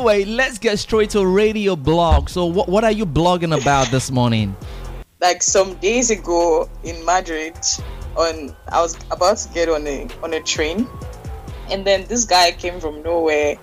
Anyway, let's get straight to radio blog. So, what what are you blogging about this morning? Like some days ago in Madrid, on I was about to get on a on a train, and then this guy came from nowhere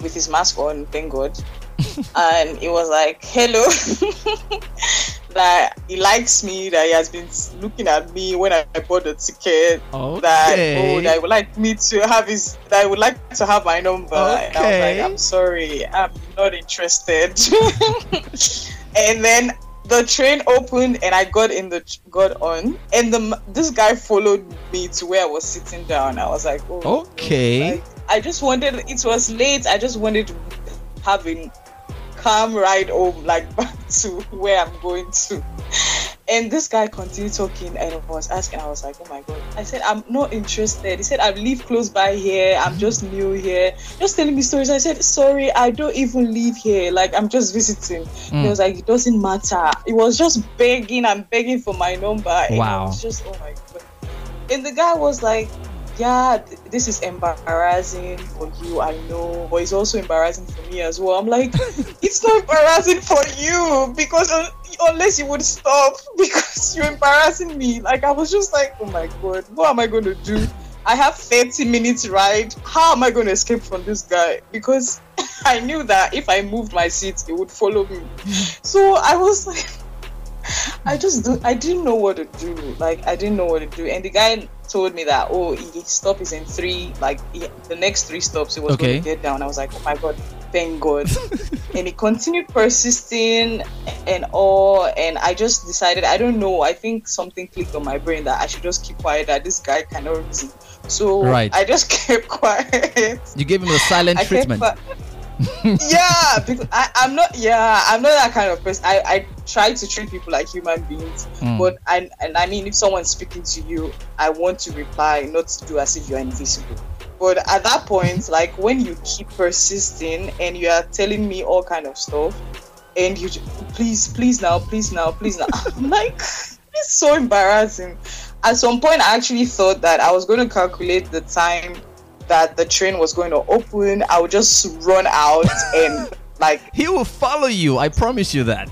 with his mask on. Thank God. and it was like, "Hello." that he likes me, that he has been looking at me when I bought the ticket. Okay. That oh, that he would like me to have his, that he would like to have my number. Okay. And I was like, I'm sorry, I'm not interested. and then the train opened and I got in the got on, and the this guy followed me to where I was sitting down. I was like, oh, okay. Like, I just wanted. It was late. I just wanted to have a calm ride home, like back to where I'm going to. And this guy continued talking and I was asking, I was like, oh my god. I said, I'm not interested. He said, I live close by here. I'm just new here. Just telling me stories. I said, sorry, I don't even live here. Like, I'm just visiting. Mm. He was like, it doesn't matter. He was just begging and begging for my number. Wow. Just, oh my god. And the guy was like, yeah, th- this is embarrassing for you, I know, but it's also embarrassing for me as well. I'm like, it's not embarrassing for you because un- unless you would stop because you're embarrassing me. Like, I was just like, oh my god, what am I going to do? I have 30 minutes ride. How am I going to escape from this guy? Because I knew that if I moved my seat, he would follow me. So I was like, I just do. I didn't know what to do. Like I didn't know what to do. And the guy told me that oh, his stop is in three. Like he, the next three stops, he was Okay. going to get down. I was like, oh my god, thank God. and he continued persisting and all. And I just decided, I don't know. I think something clicked on my brain that I should just keep quiet. That this guy cannot reason. So Right. I just kept quiet. You gave him a silent treatment. yeah, because I, I'm not. Yeah, I'm not that kind of person. I, I try to treat people like human beings, Mm. but I and I mean, if someone's speaking to you, I want to reply, not to do as if you're invisible. But at that point, like when you keep persisting and you are telling me all kind of stuff, and you please, please now, please now, please now, I'm like, it's so embarrassing. At some point, I actually thought that I was going to calculate the time that the train was going to open. I would just run out and like He will follow you. I promise you that.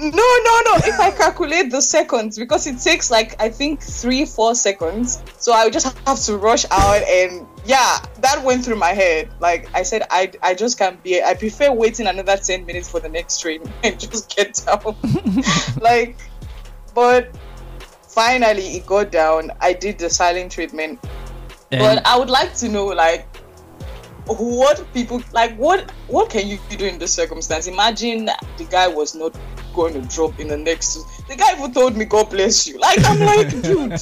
No no no if i calculate the seconds because it takes like i think three four seconds so i would just have to rush out and yeah that went through my head like i said i i just can't be i prefer waiting another 10 minutes for the next train and just get down like but finally it got down i did the silent treatment And but I would like to know, like, what people like. What what can you do in this circumstance? Imagine the guy was not going to drop in the next. The guy even told me, "God bless you." Like I'm like, dude.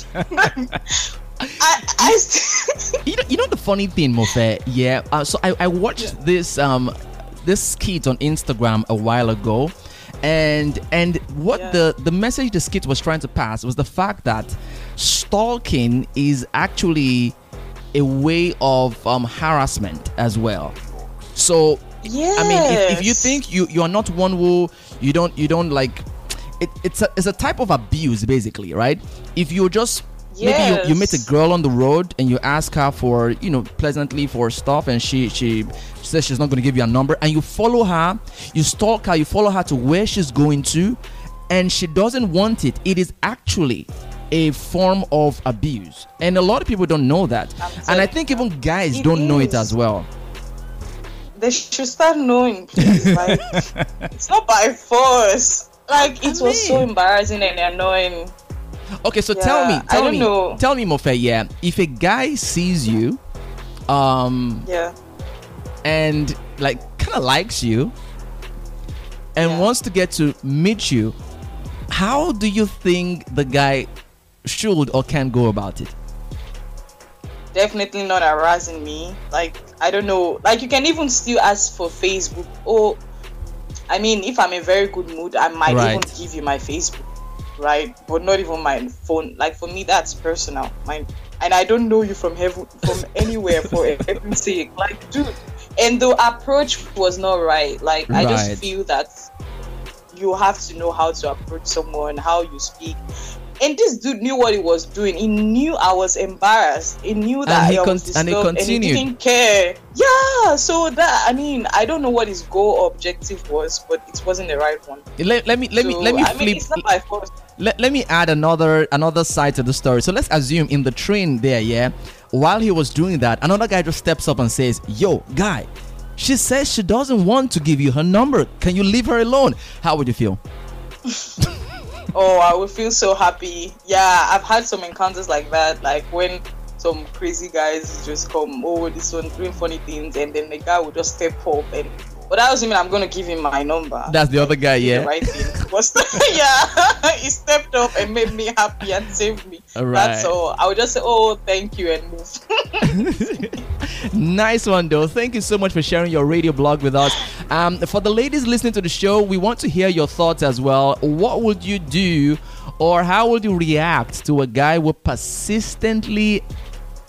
I I st- you know, you know the funny thing, Mofe? Yeah. Uh, so I, I watched this um this skit on Instagram a while ago, and and what Yeah. the the message the skit was trying to pass was the fact that stalking is actually a way of um, harassment as well. So yeah. I mean, if, if you think you you are not one who you don't you don't like, it, it's a it's a type of abuse basically, right? If you just maybe you, you meet a girl on the road and you ask her for you know pleasantly for stuff and she she says she's not going to give you a number and you follow her, you stalk her, you follow her to where she's going to, and she doesn't want it. It is actually a form of abuse, and a lot of people don't know that, and I think even guys it don't know it as well. They should start knowing, please. Like, it's not by force. Like it was so embarrassing and annoying. Okay, so tell me, Yeah, I tell me, know. tell me, Mofe. Yeah, if a guy sees you, um, Yeah. and like kind of likes you, and Yeah. wants to get to meet you, how do you think the guy should or can go about it? Definitely not harassing me. Like I don't know. Like you can even still ask for Facebook. Or I mean, if I'm in a very good mood, I might Right. even give you my Facebook, right? But not even my phone. Like for me, that's personal. My and I don't know you from heaven from anywhere for heaven's sake. Like, dude. And the approach was not right. Like I just feel that you have to know how to approach someone, how you speak. And this dude knew what he was doing. He knew I was embarrassed. He knew that he I con- was and he disturbed and he didn't care. Yeah. So that I mean, I don't know what his goal objective was, but it wasn't the right one. Let, let me let me let me I mean, flip it's not my fault. let, let me add another another side to the story. So let's assume in the train there, yeah, while he was doing that, another guy just steps up and says, "Yo, guy, she says she doesn't want to give you her number. Can you leave her alone?" How would you feel? Oh, I would feel so happy. Yeah, I've had some encounters like that, like when some crazy guys just come over this one doing funny things, and then the guy would just step up and. But that doesn't mean I'm gonna give him my number. That's the other guy, yeah. right thing. Was yeah, he stepped up and made me happy and saved me. All right. That's all. I would just say, oh, thank you, and move. nice one, though. Thank you so much for sharing your radio blog with us. Um, for the ladies listening to the show, we want to hear your thoughts as well. What would you do, or how would you react to a guy who persistently,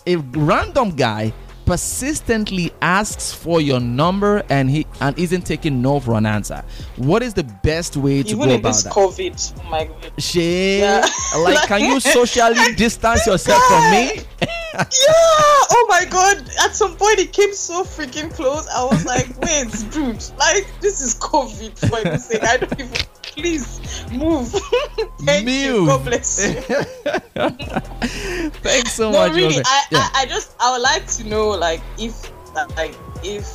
a random guy, persistently asks for your number and he and isn't taking no for an answer? What is the best way to Even go about this that? COVID, oh my god. Shay, Yeah. like, can you socially distance yourself from me? Yeah oh my god at some point it came so freaking close i was like wait dude like this is covid for heaven's sake i don't even please move thank you god bless you Thanks so no much. really. I, Yeah. I i just i would like to know like if like if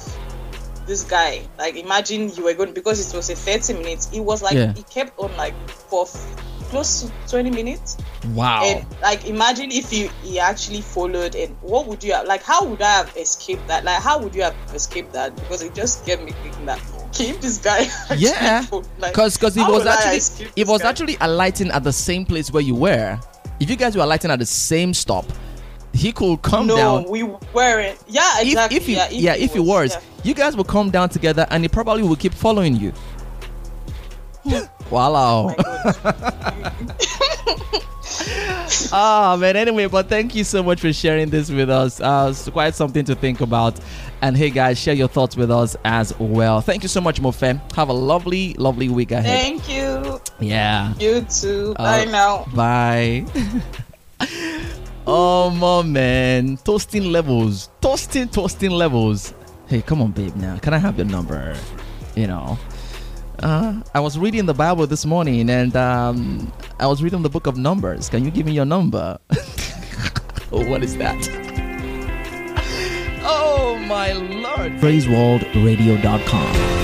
this guy like imagine you were going because it was a 30 minutes it was like Yeah. he kept on like for f- close to 20 minutes wow. and like imagine if you he actually followed and what would you have like how would I have escaped that? Like how would you have escaped that? Because it just get me thinking that if this guy Yeah, Because because it was actually it was guy? actually alighting at the same place where you were. If you guys were alighting at the same stop, he could come no, down. we weren't. Yeah, If, exactly. if he, yeah, yeah, if he was, yeah. you guys will come down together, and he probably will keep following you. Wow. Oh my Ah man. Anyway, but thank you so much for sharing this with us. Uh, it's quite something to think about. And hey, guys, share your thoughts with us as well. Thank you so much, Mofe. Have a lovely, lovely week ahead. Thank you. Yeah. You too. Bye Uh, now. Bye. oh my man, toasting levels, toasting, toasting levels. Hey, come on, babe. Now, can I have your number? You know. Uh, I was reading the Bible this morning, and um, I was reading the book of Numbers. Can you give me your number? what is that? Oh my lord! PraiseWorldRadio.com.